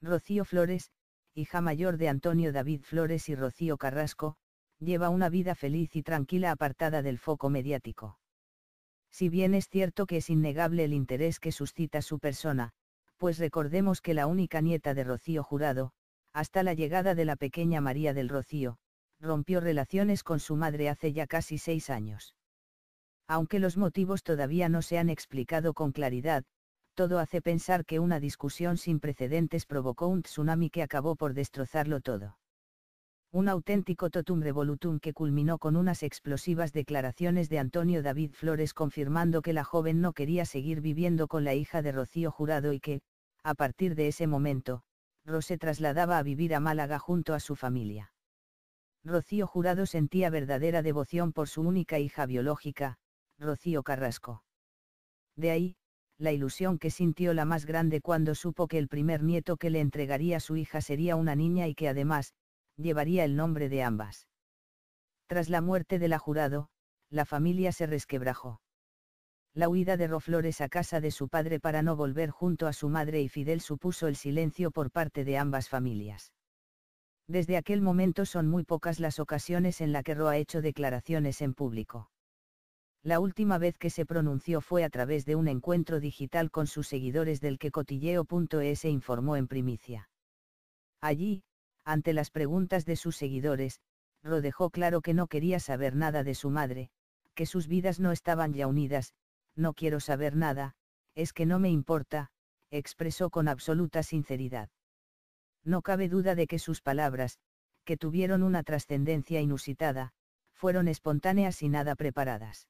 Rocío Flores, hija mayor de Antonio David Flores y Rocío Carrasco, lleva una vida feliz y tranquila apartada del foco mediático. Si bien es cierto que es innegable el interés que suscita su persona, pues recordemos que la única nieta de Rocío Jurado, hasta la llegada de la pequeña María del Rocío, rompió relaciones con su madre hace ya casi seis años. Aunque los motivos todavía no se han explicado con claridad, todo hace pensar que una discusión sin precedentes provocó un tsunami que acabó por destrozarlo todo. Un auténtico totum revolutum que culminó con unas explosivas declaraciones de Antonio David Flores confirmando que la joven no quería seguir viviendo con la hija de Rocío Jurado y que, a partir de ese momento, Rose trasladaba a vivir a Málaga junto a su familia. Rocío Jurado sentía verdadera devoción por su única hija biológica, Rocío Carrasco. De ahí, la ilusión que sintió la más grande cuando supo que el primer nieto que le entregaría su hija sería una niña y que además, llevaría el nombre de ambas. Tras la muerte de la jurado, la familia se resquebrajó. La huida de Roflores a casa de su padre para no volver junto a su madre y Fidel supuso el silencio por parte de ambas familias. Desde aquel momento son muy pocas las ocasiones en la que Ro ha hecho declaraciones en público. La última vez que se pronunció fue a través de un encuentro digital con sus seguidores del que cotilleo.es informó en primicia. Allí, ante las preguntas de sus seguidores, Ro dejó claro que no quería saber nada de su madre, que sus vidas no estaban ya unidas, no quiero saber nada, es que no me importa, expresó con absoluta sinceridad. No cabe duda de que sus palabras, que tuvieron una trascendencia inusitada, fueron espontáneas y nada preparadas.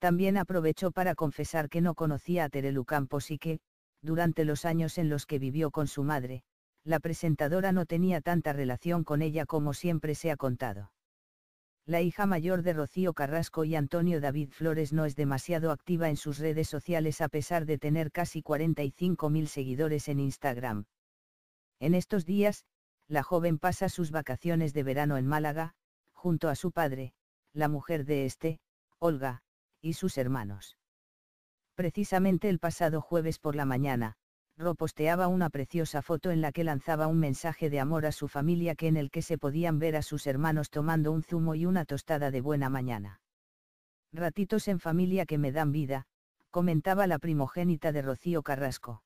También aprovechó para confesar que no conocía a Terelu Campos y que, durante los años en los que vivió con su madre, la presentadora no tenía tanta relación con ella como siempre se ha contado. La hija mayor de Rocío Carrasco y Antonio David Flores no es demasiado activa en sus redes sociales a pesar de tener casi 45.000 seguidores en Instagram. En estos días, la joven pasa sus vacaciones de verano en Málaga, junto a su padre, la mujer de este, Olga, y sus hermanos. Precisamente el pasado jueves por la mañana, Ro posteaba una preciosa foto en la que lanzaba un mensaje de amor a su familia que en el que se podían ver a sus hermanos tomando un zumo y una tostada de buena mañana. Ratitos en familia que me dan vida, comentaba la primogénita de Rocío Carrasco.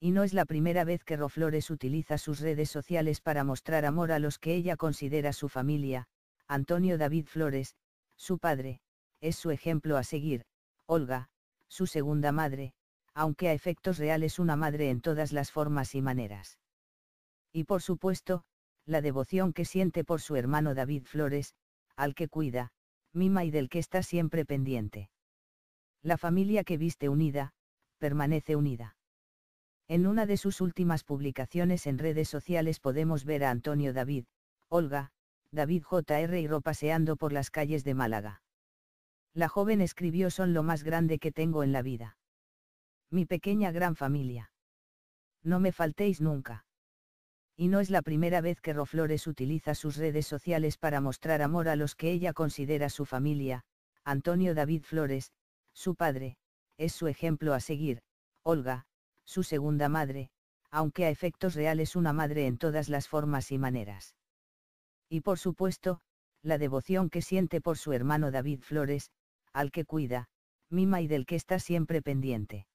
Y no es la primera vez que Roflores utiliza sus redes sociales para mostrar amor a los que ella considera su familia, Antonio David Flores, su padre, es su ejemplo a seguir, Olga, su segunda madre, aunque a efectos reales una madre en todas las formas y maneras. Y por supuesto, la devoción que siente por su hermano David Flores, al que cuida, mima y del que está siempre pendiente. La familia que viste unida, permanece unida. En una de sus últimas publicaciones en redes sociales podemos ver a Antonio David, Olga, David J.R. y Ro paseando por las calles de Málaga. La joven escribió son lo más grande que tengo en la vida. Mi pequeña gran familia. No me faltéis nunca. Y no es la primera vez que Roflores utiliza sus redes sociales para mostrar amor a los que ella considera su familia, Antonio David Flores, su padre, es su ejemplo a seguir, Olga, su segunda madre, aunque a efectos reales una madre en todas las formas y maneras. Y por supuesto, la devoción que siente por su hermano David Flores, al que cuida, mima y del que está siempre pendiente.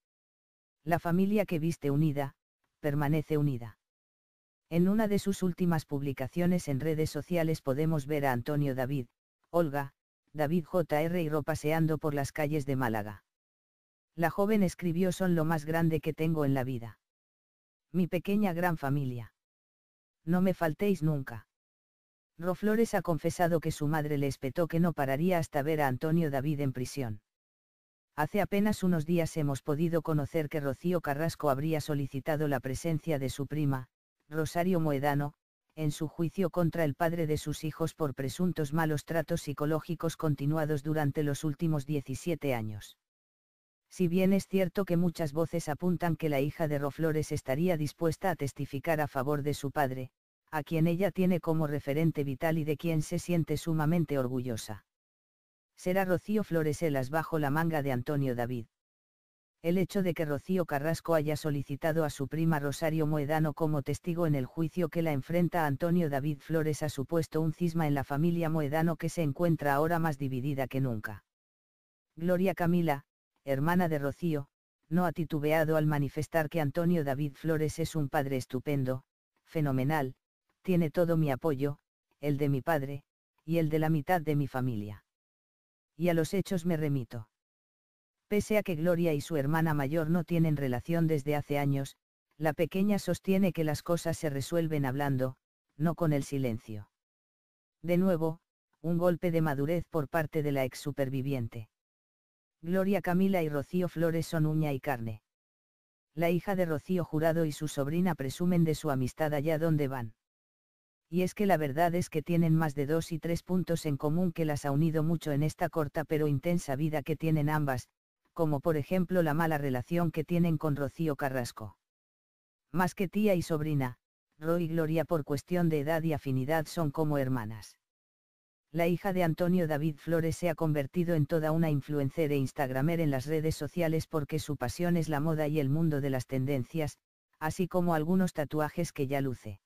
La familia que viste unida, permanece unida. En una de sus últimas publicaciones en redes sociales podemos ver a Antonio David, Olga, David J.R. y Ro paseando por las calles de Málaga. La joven escribió son lo más grande que tengo en la vida. Mi pequeña gran familia. No me faltéis nunca. Roflores ha confesado que su madre le espetó que no pararía hasta ver a Antonio David en prisión. Hace apenas unos días hemos podido conocer que Rocío Carrasco habría solicitado la presencia de su prima, Rosario Moedano, en su juicio contra el padre de sus hijos por presuntos malos tratos psicológicos continuados durante los últimos 17 años. Si bien es cierto que muchas voces apuntan que la hija de Roflores estaría dispuesta a testificar a favor de su padre, a quien ella tiene como referente vital y de quien se siente sumamente orgullosa. Será Rocío Floreselas bajo la manga de Antonio David. El hecho de que Rocío Carrasco haya solicitado a su prima Rosario Moedano como testigo en el juicio que la enfrenta a Antonio David Flores ha supuesto un cisma en la familia Moedano que se encuentra ahora más dividida que nunca. Gloria Camila, hermana de Rocío, no ha titubeado al manifestar que Antonio David Flores es un padre estupendo, fenomenal, tiene todo mi apoyo, el de mi padre, y el de la mitad de mi familia. Y a los hechos me remito. Pese a que Gloria y su hermana mayor no tienen relación desde hace años, la pequeña sostiene que las cosas se resuelven hablando, no con el silencio. De nuevo, un golpe de madurez por parte de la ex superviviente. Gloria Camila y Rocío Flores son uña y carne. La hija de Rocío Jurado y su sobrina presumen de su amistad allá donde van. Y es que la verdad es que tienen más de dos y tres puntos en común que las ha unido mucho en esta corta pero intensa vida que tienen ambas, como por ejemplo la mala relación que tienen con Rocío Carrasco. Más que tía y sobrina, Roy y Gloria por cuestión de edad y afinidad son como hermanas. La hija de Antonio David Flores se ha convertido en toda una influencer e instagramer en las redes sociales porque su pasión es la moda y el mundo de las tendencias, así como algunos tatuajes que ya luce.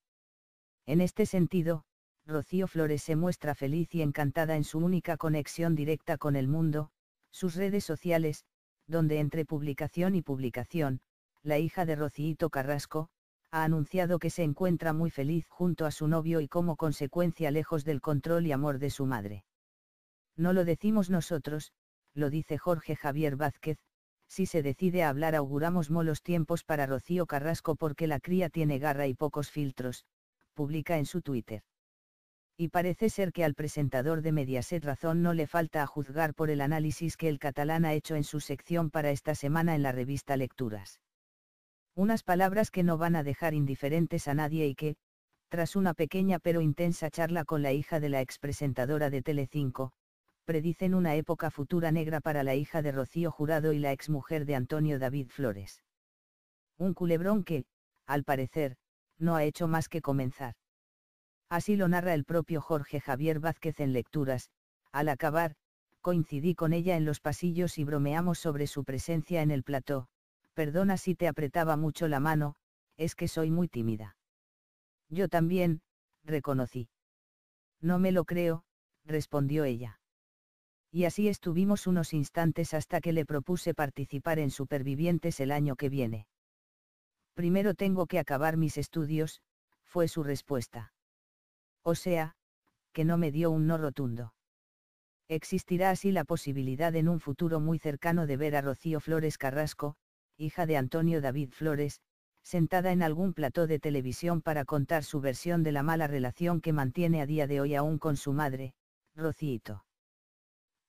En este sentido, Rocío Flores se muestra feliz y encantada en su única conexión directa con el mundo, sus redes sociales, donde entre publicación y publicación, la hija de Rocíito Carrasco, ha anunciado que se encuentra muy feliz junto a su novio y como consecuencia lejos del control y amor de su madre. No lo decimos nosotros, lo dice Jorge Javier Vázquez, si se decide a hablar auguramos molos tiempos para Rocío Carrasco porque la cría tiene garra y pocos filtros, publica en su Twitter y parece ser que al presentador de Mediaset Razón no le falta a juzgar por el análisis que el catalán ha hecho en su sección para esta semana en la revista Lecturas. Unas palabras que no van a dejar indiferentes a nadie y que, tras una pequeña pero intensa charla con la hija de la expresentadora de Telecinco, predicen una época futura negra para la hija de Rocío Jurado y la exmujer de Antonio David Flores. Un culebrón que, al parecer, no ha hecho más que comenzar. Así lo narra el propio Jorge Javier Vázquez en Lecturas, al acabar, coincidí con ella en los pasillos y bromeamos sobre su presencia en el plató, perdona si te apretaba mucho la mano, es que soy muy tímida. Yo también, reconocí. No me lo creo, respondió ella. Y así estuvimos unos instantes hasta que le propuse participar en Supervivientes el año que viene. Primero tengo que acabar mis estudios, fue su respuesta. O sea, que no me dio un no rotundo. Existirá así la posibilidad en un futuro muy cercano de ver a Rocío Flores Carrasco, hija de Antonio David Flores, sentada en algún plató de televisión para contar su versión de la mala relación que mantiene a día de hoy aún con su madre, Rocíito.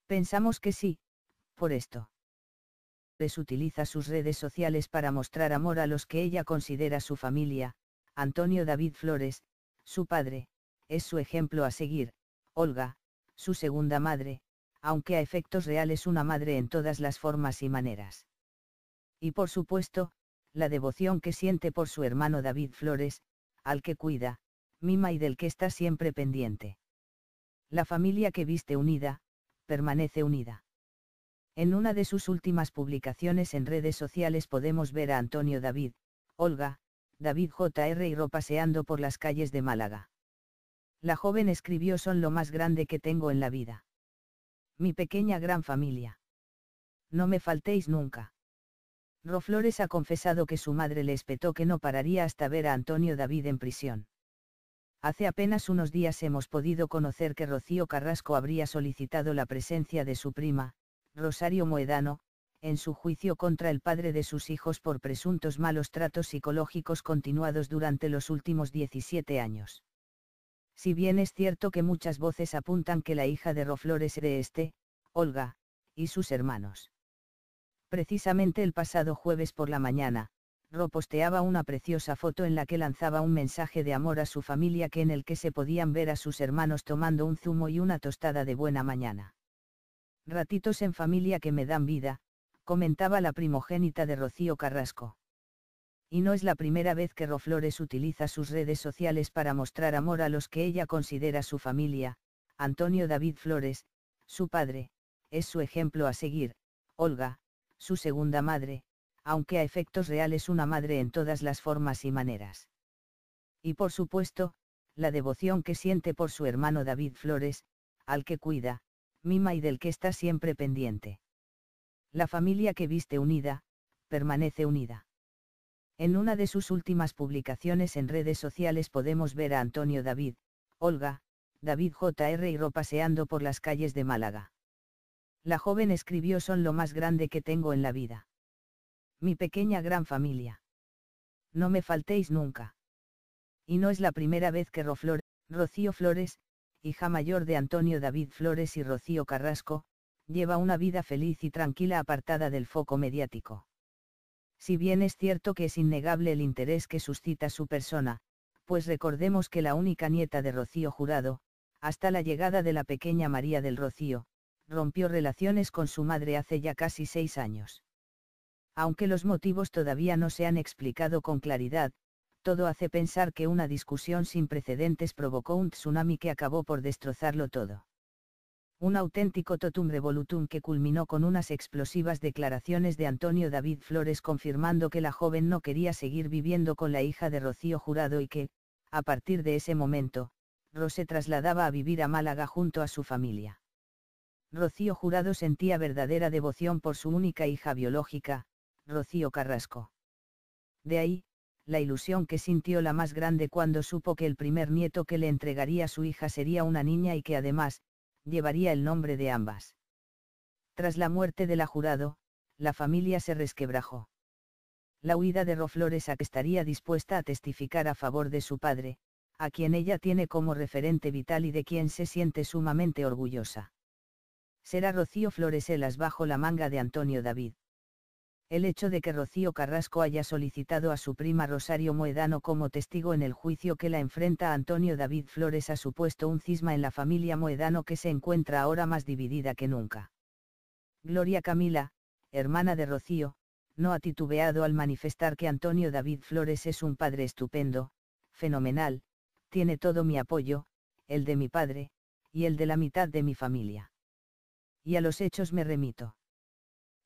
Pensamos que sí, por esto. Utiliza sus redes sociales para mostrar amor a los que ella considera su familia, Antonio David Flores, su padre, es su ejemplo a seguir, Olga, su segunda madre, aunque a efectos reales una madre en todas las formas y maneras. Y por supuesto, la devoción que siente por su hermano David Flores, al que cuida, mima y del que está siempre pendiente. La familia que viste unida, permanece unida. En una de sus últimas publicaciones en redes sociales podemos ver a Antonio David, Olga, David JR y Ro paseando por las calles de Málaga. La joven escribió son lo más grande que tengo en la vida. Mi pequeña gran familia. No me faltéis nunca. Roflores ha confesado que su madre le espetó que no pararía hasta ver a Antonio David en prisión. Hace apenas unos días hemos podido conocer que Rocío Carrasco habría solicitado la presencia de su prima, Rosario Moedano, en su juicio contra el padre de sus hijos por presuntos malos tratos psicológicos continuados durante los últimos 17 años. Si bien es cierto que muchas voces apuntan que la hija de Roflores era este, Olga, y sus hermanos. Precisamente el pasado jueves por la mañana, Ro posteaba una preciosa foto en la que lanzaba un mensaje de amor a su familia que en el que se podían ver a sus hermanos tomando un zumo y una tostada de buena mañana. Ratitos en familia que me dan vida, comentaba la primogénita de Rocío Carrasco y no es la primera vez que Roflores utiliza sus redes sociales para mostrar amor a los que ella considera su familia, Antonio David Flores, su padre, es su ejemplo a seguir, Olga, su segunda madre, aunque a efectos reales una madre en todas las formas y maneras. Y por supuesto, la devoción que siente por su hermano David Flores, al que cuida, mima y del que está siempre pendiente. La familia que viste unida, permanece unida. En una de sus últimas publicaciones en redes sociales podemos ver a Antonio David, Olga, David J.R. y Ro paseando por las calles de Málaga. La joven escribió son lo más grande que tengo en la vida. Mi pequeña gran familia. No me faltéis nunca. Y no es la primera vez que Roflor, Rocío Flores, hija mayor de Antonio David Flores y Rocío Carrasco, lleva una vida feliz y tranquila apartada del foco mediático. Si bien es cierto que es innegable el interés que suscita su persona, pues recordemos que la única nieta de Rocío Jurado, hasta la llegada de la pequeña María del Rocío, rompió relaciones con su madre hace ya casi seis años. Aunque los motivos todavía no se han explicado con claridad, todo hace pensar que una discusión sin precedentes provocó un tsunami que acabó por destrozarlo todo. Un auténtico totum revolutum que culminó con unas explosivas declaraciones de Antonio David Flores confirmando que la joven no quería seguir viviendo con la hija de Rocío Jurado y que, a partir de ese momento, Rose trasladaba a vivir a Málaga junto a su familia. Rocío Jurado sentía verdadera devoción por su única hija biológica, Rocío Carrasco. De ahí, la ilusión que sintió la más grande cuando supo que el primer nieto que le entregaría su hija sería una niña y que además, llevaría el nombre de ambas. Tras la muerte de la jurado, la familia se resquebrajó. La huida de Roflores a que estaría dispuesta a testificar a favor de su padre, a quien ella tiene como referente vital y de quien se siente sumamente orgullosa. Será Rocío Flores Elas bajo la manga de Antonio David el hecho de que Rocío Carrasco haya solicitado a su prima Rosario Moedano como testigo en el juicio que la enfrenta a Antonio David Flores ha supuesto un cisma en la familia Moedano que se encuentra ahora más dividida que nunca. Gloria Camila, hermana de Rocío, no ha titubeado al manifestar que Antonio David Flores es un padre estupendo, fenomenal, tiene todo mi apoyo, el de mi padre, y el de la mitad de mi familia. Y a los hechos me remito.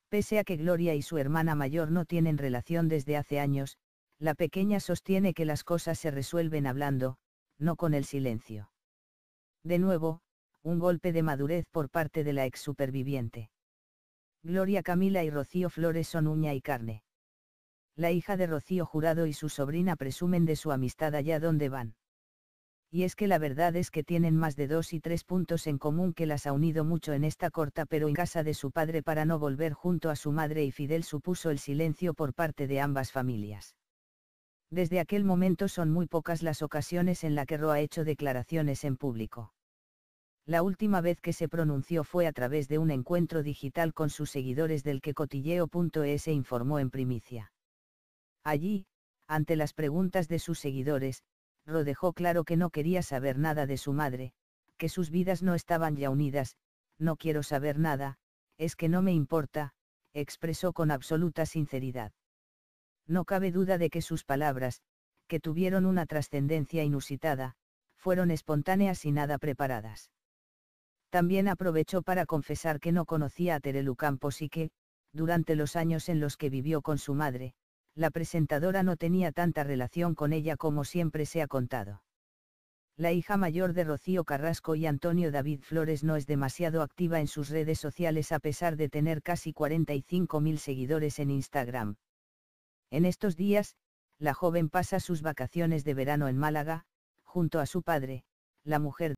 Pese a que Gloria y su hermana mayor no tienen relación desde hace años, la pequeña sostiene que las cosas se resuelven hablando, no con el silencio. De nuevo, un golpe de madurez por parte de la ex superviviente. Gloria Camila y Rocío Flores son uña y carne. La hija de Rocío Jurado y su sobrina presumen de su amistad allá donde van y es que la verdad es que tienen más de dos y tres puntos en común que las ha unido mucho en esta corta pero en casa de su padre para no volver junto a su madre y Fidel supuso el silencio por parte de ambas familias. Desde aquel momento son muy pocas las ocasiones en la que Ro ha hecho declaraciones en público. La última vez que se pronunció fue a través de un encuentro digital con sus seguidores del que cotilleo.es informó en primicia. Allí, ante las preguntas de sus seguidores, Ro dejó claro que no quería saber nada de su madre, que sus vidas no estaban ya unidas, no quiero saber nada, es que no me importa, expresó con absoluta sinceridad. No cabe duda de que sus palabras, que tuvieron una trascendencia inusitada, fueron espontáneas y nada preparadas. También aprovechó para confesar que no conocía a Terelu Campos y que, durante los años en los que vivió con su madre, la presentadora no tenía tanta relación con ella como siempre se ha contado. La hija mayor de Rocío Carrasco y Antonio David Flores no es demasiado activa en sus redes sociales a pesar de tener casi 45.000 seguidores en Instagram. En estos días, la joven pasa sus vacaciones de verano en Málaga, junto a su padre, la mujer